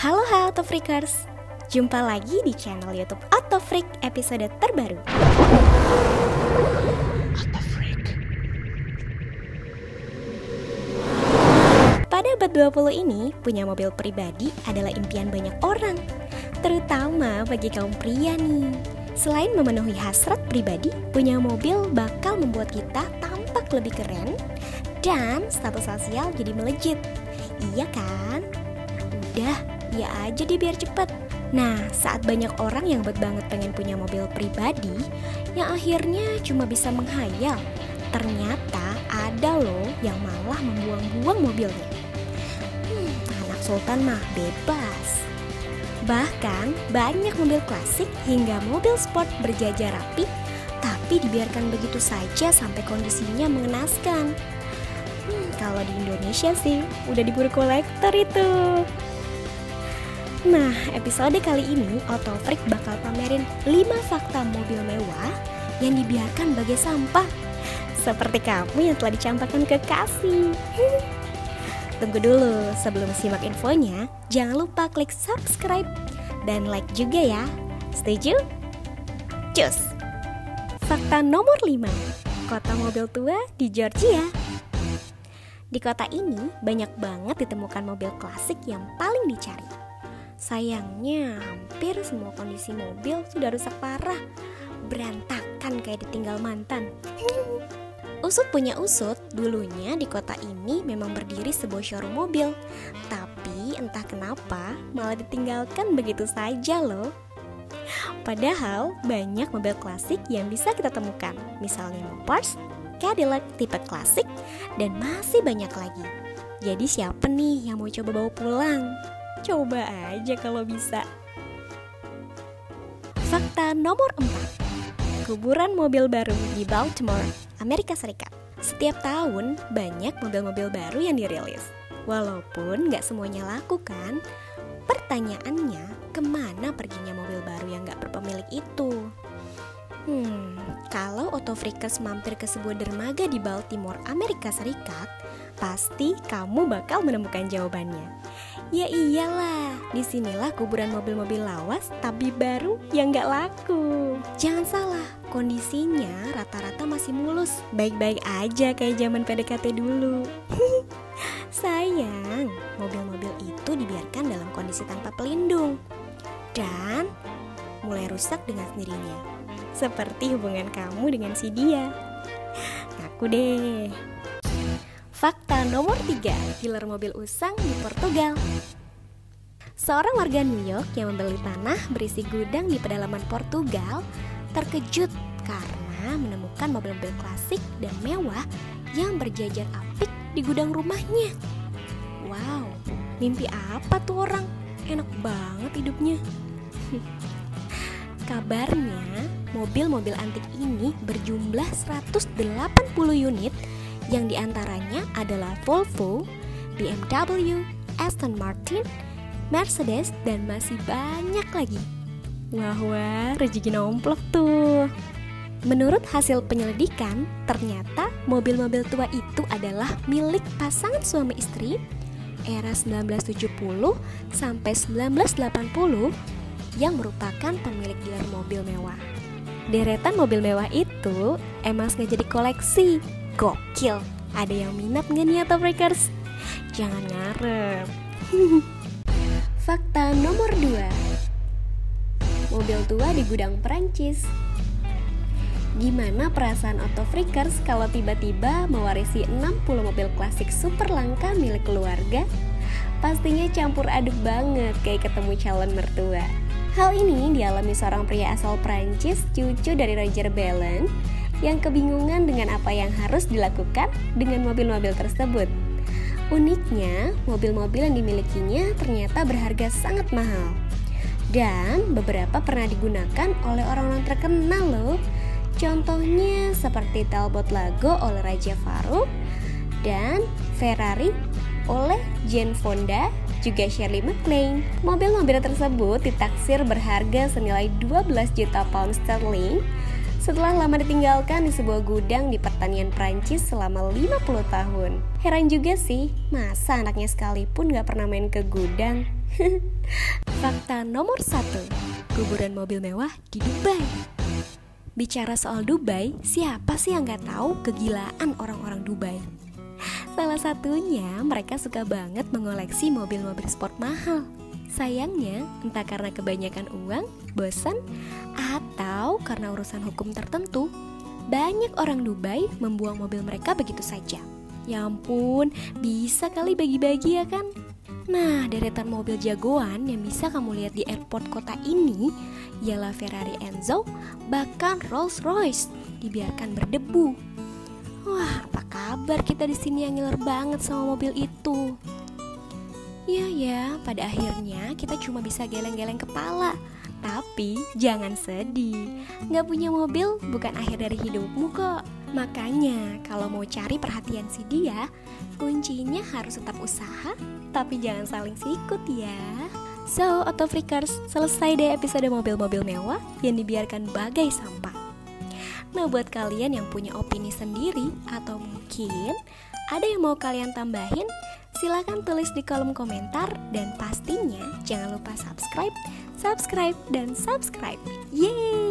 Halo Auto Freakers, jumpa lagi di channel YouTube Auto Freak episode terbaru. Pada abad 20 ini, punya mobil pribadi adalah impian banyak orang, terutama bagi kaum pria nih. Selain memenuhi hasrat pribadi, punya mobil bakal membuat kita tampak lebih keren dan status sosial jadi melejit. Iya kan? Udah, ya aja deh biar cepet. Nah, saat banyak orang yang buat banget pengen punya mobil pribadi, yang akhirnya cuma bisa menghayal, ternyata ada loh yang malah membuang-buang mobilnya. Hmm, anak sultan mah bebas. Bahkan banyak mobil klasik hingga mobil sport berjajar rapi, tapi dibiarkan begitu saja sampai kondisinya mengenaskan. Hmm, kalau di Indonesia sih udah diburu kolektor itu. Nah, episode kali ini Auto Freak bakal pamerin 5 fakta mobil mewah yang dibiarkan bagai sampah. Seperti kamu yang telah dicampakkan kekasih. Tunggu dulu, sebelum simak infonya, jangan lupa klik subscribe dan like juga ya. Setuju? Cus! Fakta nomor 5 Kota mobil tua di Georgia Di kota ini banyak banget ditemukan mobil klasik yang paling dicari Sayangnya, hampir semua kondisi mobil sudah rusak parah, berantakan kayak ditinggal mantan. Usut punya usut, dulunya di kota ini memang berdiri sebuah showroom mobil, tapi entah kenapa malah ditinggalkan begitu saja loh. Padahal banyak mobil klasik yang bisa kita temukan, misalnya Mopars, Cadillac tipe klasik, dan masih banyak lagi. Jadi siapa nih yang mau coba bawa pulang? Coba aja kalau bisa. Fakta nomor 4 Kuburan mobil baru di Baltimore, Amerika Serikat Setiap tahun banyak mobil-mobil baru yang dirilis Walaupun nggak semuanya laku kan Pertanyaannya, ke mana perginya mobil baru yang nggak berpemilik itu? Hmm, kalau Otofreakers mampir ke sebuah dermaga di Baltimore, Amerika Serikat, pasti kamu bakal menemukan jawabannya. Ya iyalah, di sinilah kuburan mobil-mobil lawas tapi baru yang nggak laku. Jangan salah, kondisinya rata-rata masih mulus, baik-baik aja kayak zaman PDKT dulu. Sayang, mobil-mobil itu dibiarkan dalam kondisi tanpa pelindung dan mulai rusak dengan sendirinya seperti hubungan kamu dengan si dia. Ngaku deh. Fakta nomor 3, dealer mobil usang di Portugal. Seorang warga New York yang membeli tanah berisi gudang di pedalaman Portugal terkejut karena menemukan mobil-mobil klasik dan mewah yang berjajar apik di gudang rumahnya. Wow, mimpi apa tuh orang? Enak banget hidupnya. Kabarnya, mobil-mobil antik ini berjumlah 180 unit yang di antaranya adalah Volvo, BMW, Aston Martin, Mercedes, dan masih banyak lagi. Wah wah, rezeki nomplok tuh. Menurut hasil penyelidikan, ternyata mobil-mobil tua itu adalah milik pasangan suami istri era 1970 sampai 1980 yang merupakan pemilik dealer mobil mewah. Deretan mobil mewah itu emang nggak jadi koleksi. Gokil. Ada yang minat nggak nih atau breakers? Jangan ngarep. Fakta nomor 2 Mobil tua di gudang Perancis Gimana perasaan auto freakers kalau tiba-tiba mewarisi 60 mobil klasik super langka milik keluarga? Pastinya campur aduk banget kayak ketemu calon mertua. Hal ini dialami seorang pria asal Prancis, cucu dari Roger Bellen, yang kebingungan dengan apa yang harus dilakukan dengan mobil-mobil tersebut. Uniknya, mobil-mobil yang dimilikinya ternyata berharga sangat mahal. Dan beberapa pernah digunakan oleh orang-orang terkenal loh. Contohnya seperti Talbot Lago oleh Raja Farouk dan Ferrari oleh Jane Fonda juga Shirley MacLaine. Mobil-mobil tersebut ditaksir berharga senilai 12 juta pound sterling setelah lama ditinggalkan di sebuah gudang di pertanian Prancis selama 50 tahun. Heran juga sih, masa anaknya sekalipun gak pernah main ke gudang? Fakta nomor satu, kuburan mobil mewah di Dubai. Bicara soal Dubai, siapa sih yang gak tahu kegilaan orang-orang Dubai? Salah satunya, mereka suka banget mengoleksi mobil-mobil sport mahal. Sayangnya, entah karena kebanyakan uang, bosan, atau karena urusan hukum tertentu, banyak orang Dubai membuang mobil mereka begitu saja. Ya ampun, bisa kali bagi-bagi ya kan? Nah, deretan mobil jagoan yang bisa kamu lihat di airport kota ini ialah Ferrari Enzo, bahkan Rolls-Royce dibiarkan berdebu. Wah, apa kabar kita di sini yang ngiler banget sama mobil itu? Ya ya, pada akhirnya kita cuma bisa geleng-geleng kepala. Tapi jangan sedih, nggak punya mobil bukan akhir dari hidupmu kok. Makanya kalau mau cari perhatian si dia, kuncinya harus tetap usaha, tapi jangan saling sikut ya. So, Auto Freakers, selesai deh episode mobil-mobil mewah yang dibiarkan bagai sampah. Nah, buat kalian yang punya opini sendiri atau mungkin ada yang mau kalian tambahin, silahkan tulis di kolom komentar dan pastinya jangan lupa subscribe, subscribe, dan subscribe. Yeay!